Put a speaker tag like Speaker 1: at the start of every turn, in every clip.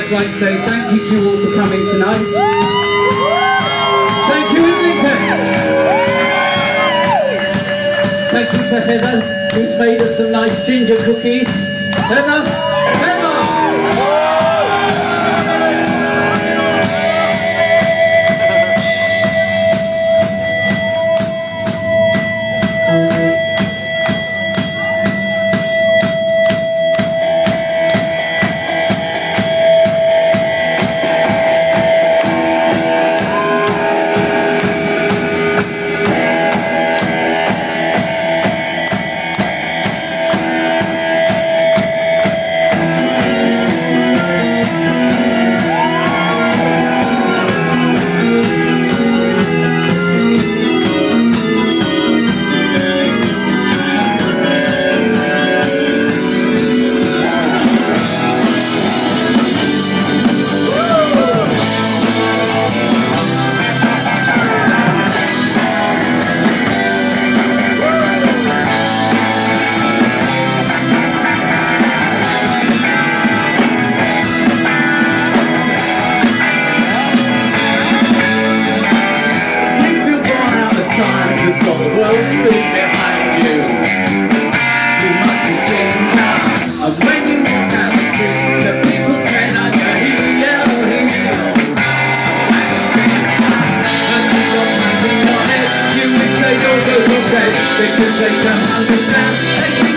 Speaker 1: just like to say thank you to you all for coming tonight. Thank you, Islington. Thank you to Heather, who's made us some nice ginger cookies. Heather, because they come understand, they think you're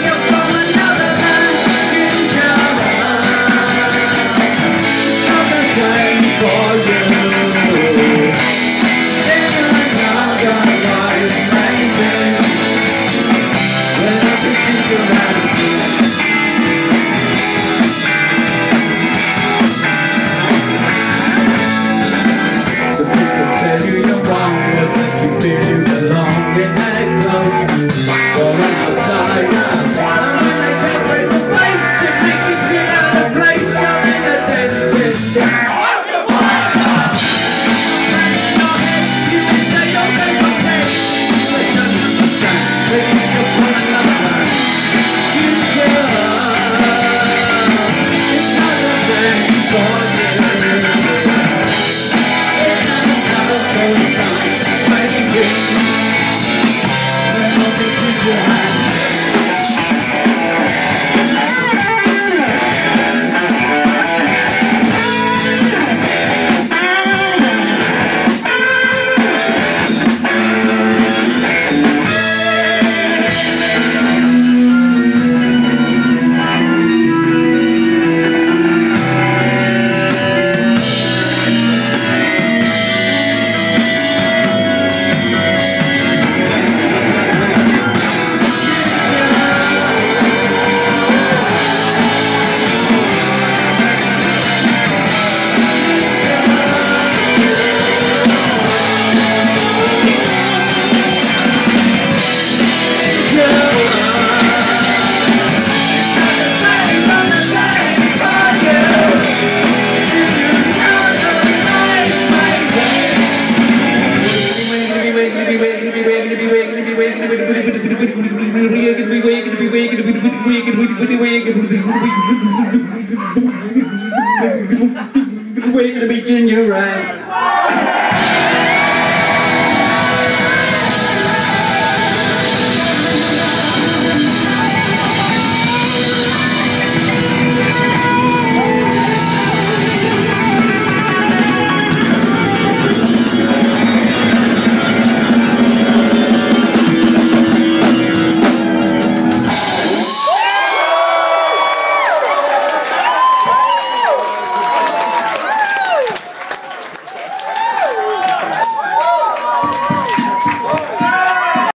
Speaker 1: We're gonna be ginger, right?